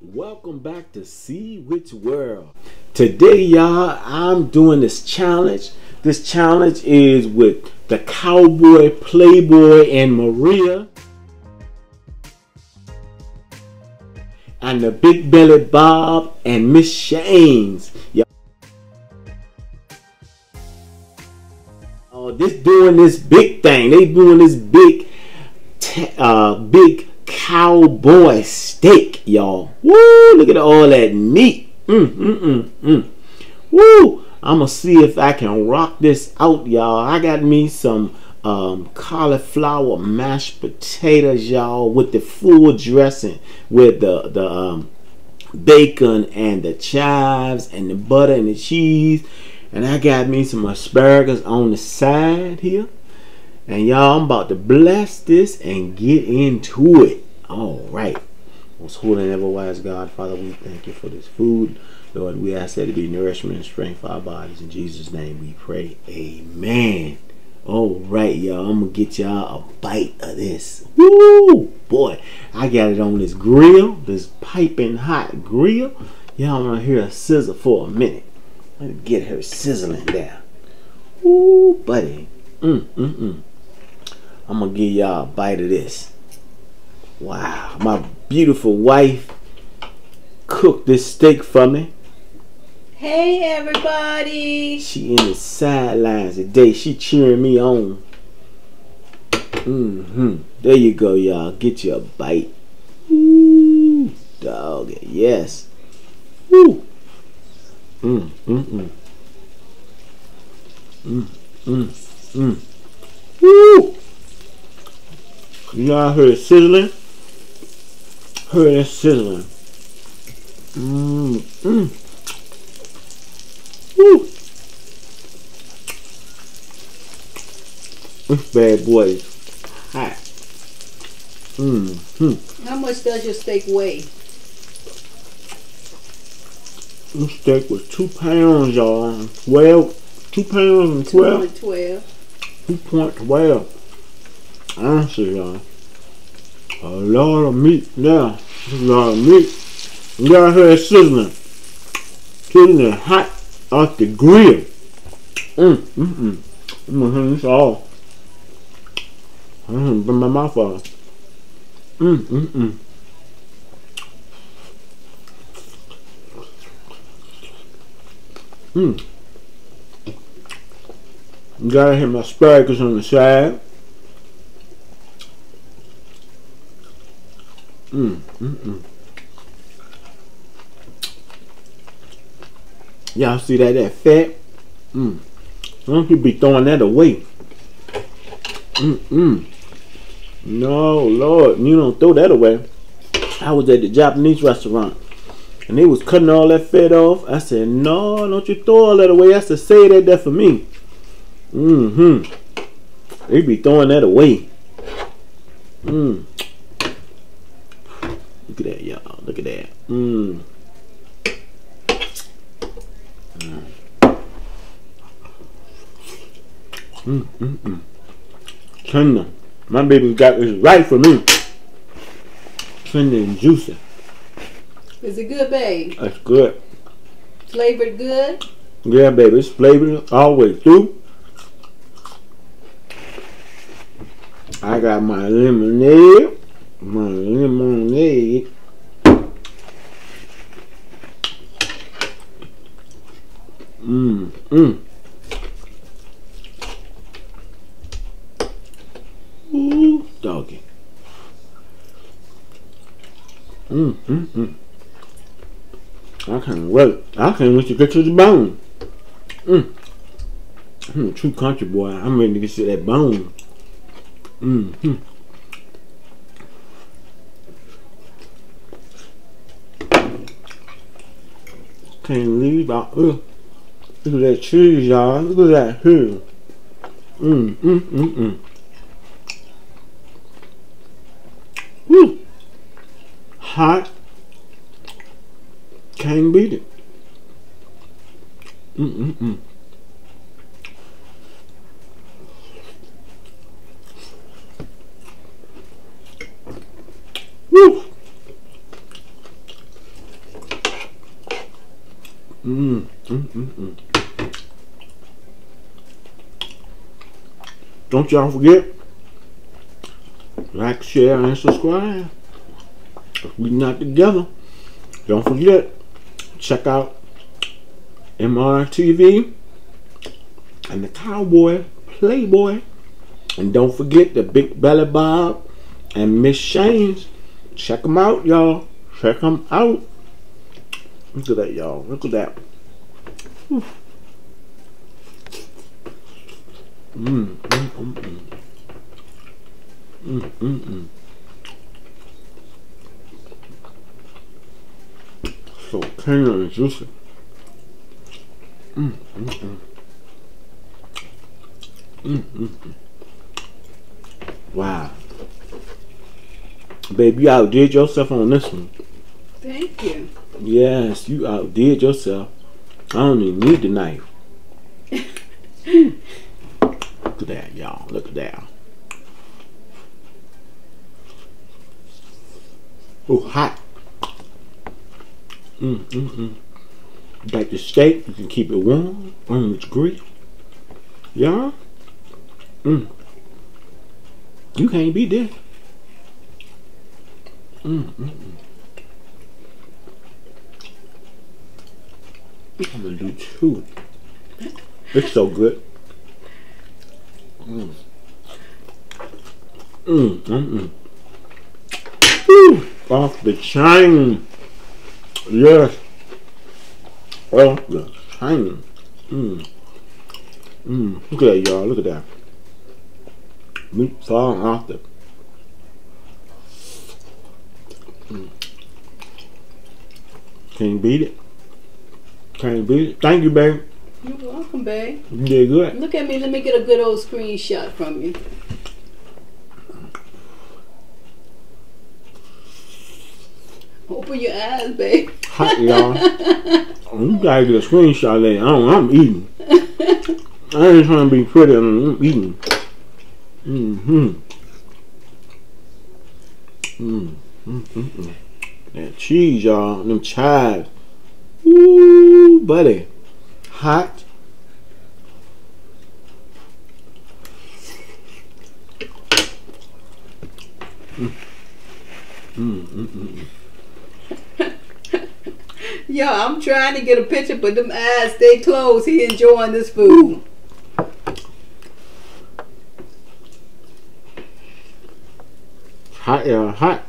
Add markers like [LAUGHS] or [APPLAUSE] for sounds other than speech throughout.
Welcome back to CWhitzWorld. Today, y'all, I'm doing this challenge. This challenge is with the Cowboy, Playboy, and Maria. And the Big Belly Bob and Miss Shanes. Y'all. Oh, this doing this big thing. They doing this big, uh, big cowboy steak, y'all. Woo! Look at all that meat. Mm, mm, mm, mm. Woo! I'm gonna see if I can rock this out, y'all. I got me some um, cauliflower mashed potatoes, y'all, with the full dressing, with the the um, bacon and the chives and the butter and the cheese. And I got me some asparagus on the side here. And y'all, I'm about to bless this and get into it. All right. Most holy and ever wise God, Father, we thank you for this food. Lord, we ask that it be nourishment and strength for our bodies. In Jesus' name we pray. Amen. All right, y'all. I'm going to get y'all a bite of this. Woo! Boy, I got it on this grill, this piping hot grill. Y'all want to hear a sizzle for a minute. Let me get her sizzling down. Ooh, buddy. Mm, mm, mm. I'm to give y'all a bite of this. Wow, my beautiful wife cooked this steak for me. Hey everybody! She in the sidelines today. She cheering me on. Mm-hmm. There you go, y'all. Get you a bite. Ooh, dog. Yes. Woo. Mm, mm, mm. Mm, mm, mm. Woo. Y'all heard it sizzling? Heard it sizzling. Mmm, mmm. Woo. This bad boy is hot. Mmm, hmm. How much does your steak weigh? This steak was two pounds, y'all. Well, two pounds and twelve. 212. Two point twelve. Honestly, y'all. A lot of meat there. A lot of meat. Y'all heard it sizzling. Sizzling hot off the grill. Mmm, mmm, mmm. I'm gonna turn this off. I'm gonna burn my mouth off. Mmm, mmm, mmm. Mmm. Gotta have my asparagus on the side. Mm, mm, mm. Y'all see that that fat? Mm. Some people be throwing that away. Mm mm. No, Lord, you don't throw that away. I was at the Japanese restaurant and they was cutting all that fat off. I said, No, don't you throw all that away. I said, Say that there for me. Mm-hmm. They be throwing that away. Mm. Look at that, y'all. Look at that. Mmm. Mmm, mmm, mmm. Tender. My baby got this right for me. Tender and juicy. Is it good, babe? That's good. Flavored good? Yeah, baby. It's flavored all the way through. I got my lemonade. My Mmm, mmm. Ooh, doggy. Mmm, mmm, mmm. I can't wait. I can't wait to get to the bone. Mmm. I'm a true country boy. I'm ready to get to that bone. Mmm. -hmm. Can't leave out. Ugh. Look at that cheese, y'all. Look at that here. Mmm, mmm, mmm, mmm. Woo. Hot. Can't beat it. Mm, mm, mm. Woo. Mm, mm. Don't y'all forget, like, share, and subscribe. If we not together, don't forget, check out MRTV and the Cowboy Playboy. And don't forget the Big Belly Bob and Miss Shane's. Check them out, y'all. Check them out. Look at that, y'all. Look at that. Mmm, mm, mm, mm. Mm, mm, mm. So tender and juicy. Mm, mm, mm. Mm, mm, mm. Wow. Baby, you outdid yourself on this one. Thank you. Yes, you outdid yourself. I don't even need the knife. [LAUGHS] Look at that, y'all. Look at that. Oh, hot. Mm, mm, mm. Like the steak, you can keep it warm on its grill. Yeah? Mm. You can't beat this. Mm, mm, mm. I'm gonna do two. It's so good. Mm. Mm, mm, mm. Woo, off the chain. Yes. Off the chain. Mm. Mm. Look at that, y'all. Look at that. Meat falling off the. Mm. Can you beat it. Can't beat it. Thank you, babe. You're welcome, babe. You did good. Look at me. Let me get a good old screenshot from you. Open your eyes, babe. Hot, y'all. [LAUGHS] you gotta get a screenshot that. I don't, I'm eating. I ain't trying to be pretty. I'm eating. Mm-hmm. Mm, mm, mm, mm. That cheese, y'all. Them chives. Ooh, buddy. Hot. Mm. Mm, mm. Yeah, I'm trying to get a picture, but them eyes stay closed. He enjoying this food. Hot, yeah, hot.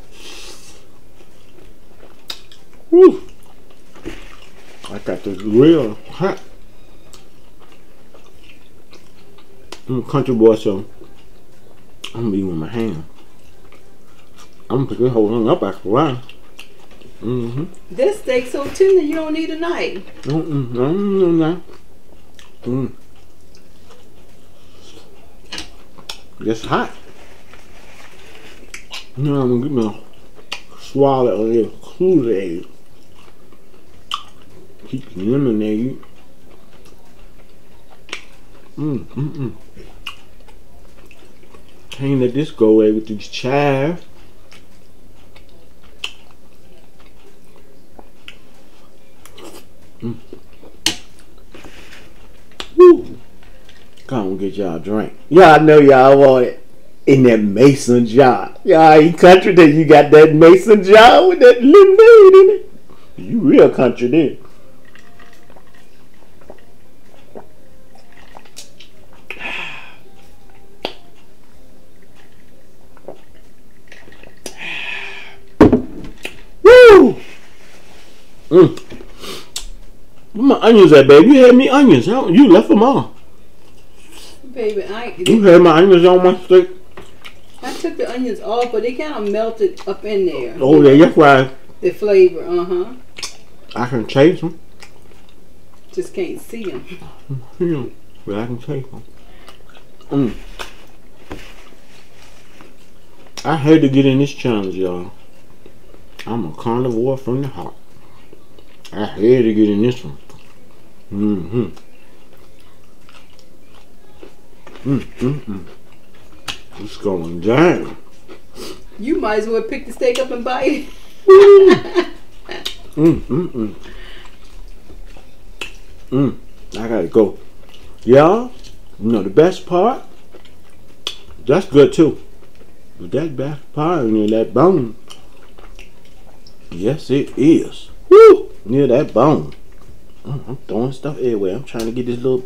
Woo. Got this real hot. I'm a country boy, so I'm gonna be with my hand. I'm gonna pick this whole thing up after a while. Mm-hmm. This steak so tender, you don't need a knife. Mm-mm. No, no, no. Mm. It's hot. Now I'm gonna get me a swallow a little Kool-Aid. Keep lemonade. Mm, mm, mm. Can't let this go away with these chives. Mm. Woo. Come on, get y'all a drink. Y'all know y'all want it in that mason jar. Y'all ain't country then you got that mason jar with that lemonade in it. You real country then. Woo! Mm. Where my onions at, baby? You had me onions. How- You left them all. Baby, I You had my onions on my steak. I took the onions off, but they kind of melted up in there. Oh, yeah, that's why The flavor, uh huh. I can taste them. Just can't see them. Yeah, but I can taste them. Mm. I had to get in this challenge, y'all. I'm a carnivore from the heart. I had to get in this one. Mm-hmm. Mm-mm-mm. It's going down. You might as well pick the steak up and bite it. Mm-mm-mm. Mm, I gotta go. Y'all, you know the best part? That's good too. But that best part near that bone. Yes, it is. Woo! Near that bone. I'm throwing stuff everywhere. I'm trying to get this little.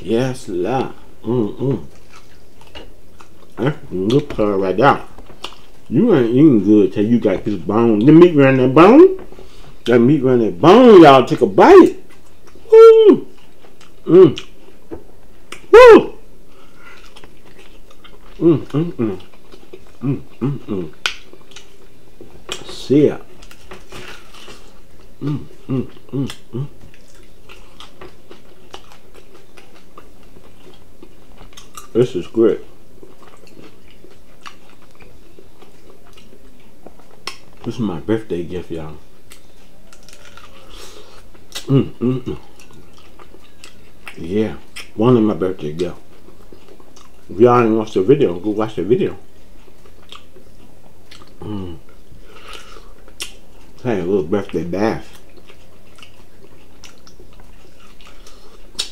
Yes, la. Mm mm. That's a good part right there. You ain't eating good till you got this bone. The meat around that bone. That meat around that bone, y'all take a bite. Woo! Mm. Woo! Mm, mm, mm. Mm, mm, mm. See ya. Mm, mm, mm, mm. This is great. This is my birthday gift, y'all. Mm, mm, mm. Yeah, one of my birthday gift. If y'all didn't watch the video, go watch the video. Hey, a little birthday bath.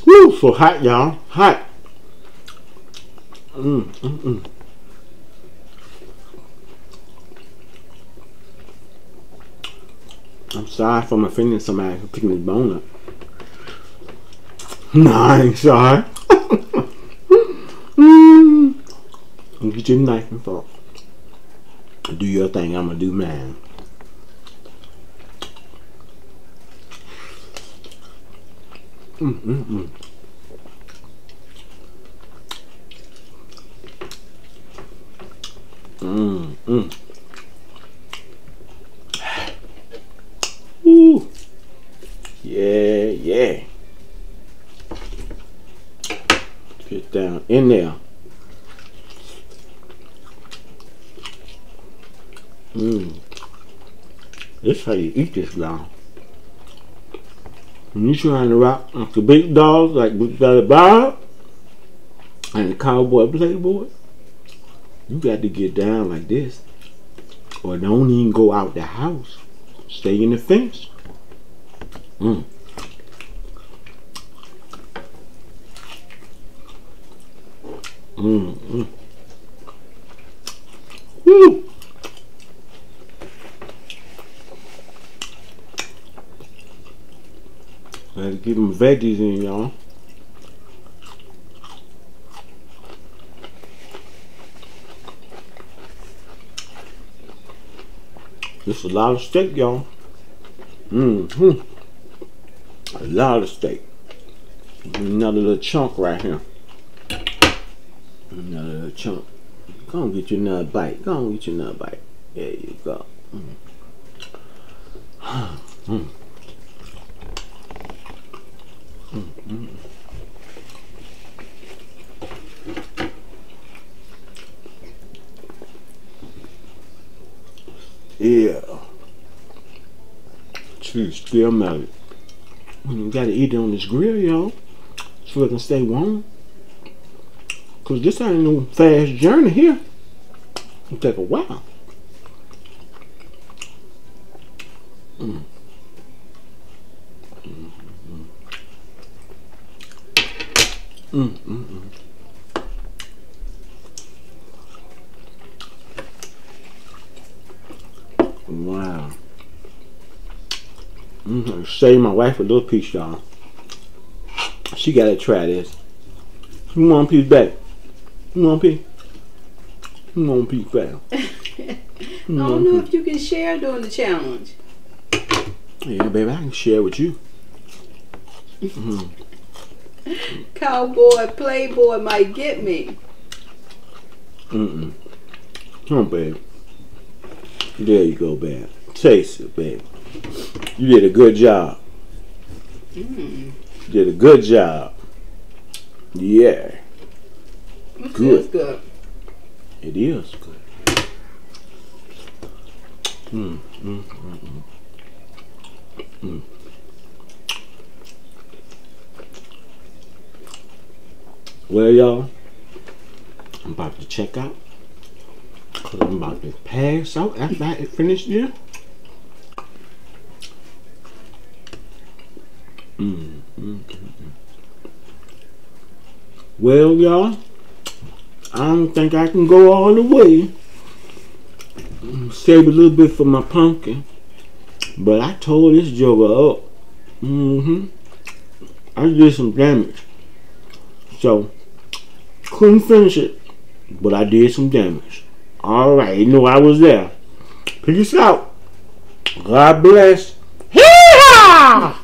Woo, so hot, y'all. Hot. Mm, mm, mm. I'm sorry for my offending somebody for picking his bone up. No, I ain't sorry. [LAUGHS] mm. Get your knife and fork. Do your thing, I'm gonna do mine. Mm, mm, mm. Mm, mm. Woo. Yeah, yeah. Get down in there. Mmm. This how you eat this now. When you trying to rock like big dogs, like Billy Bob and cowboy playboy, you got to get down like this. Or don't even go out the house. Stay in the fence. Mm. Mm, mm. Woo! Gotta keep them veggies in, y'all. This is a lot of steak, y'all. Mm-hmm. A lot of steak. Another little chunk right here. Another little chunk. Go and get your another bite. Go and get your another bite. There you go. Mm. [SIGHS] Mm, yeah. Cheese still melted. You gotta eat it on this grill, y'all. So it can stay warm. Cause this ain't no fast journey here. It'll take a while. Mm. Mm, mm, mm. Wow. I'm gonna save my wife a little piece, y'all. She gotta try this. Want a piece back? Want a piece? Want a piece back? [LAUGHS] I don't know if you can share during the challenge. Yeah, baby, I can share with you. Mm. Cowboy Playboy might get me. Mm-mm. Come on, babe. There you go, babe. Taste it, babe. You did a good job. Mm. You did a good job. Yeah. It Good. good. It is good. Mm, mm, mm, mm. Mm. Well, y'all, I'm about to check out. Cause I'm about to pass out after I finish here. Mm, mm, mm, well, y'all, I don't think I can go all the way. Save a little bit for my pumpkin. But I tore this joker up. Mm-hmm. I did some damage. So, couldn't finish it, but I did some damage. Alright, you know I was there. Peace out. God bless. Hee-haw!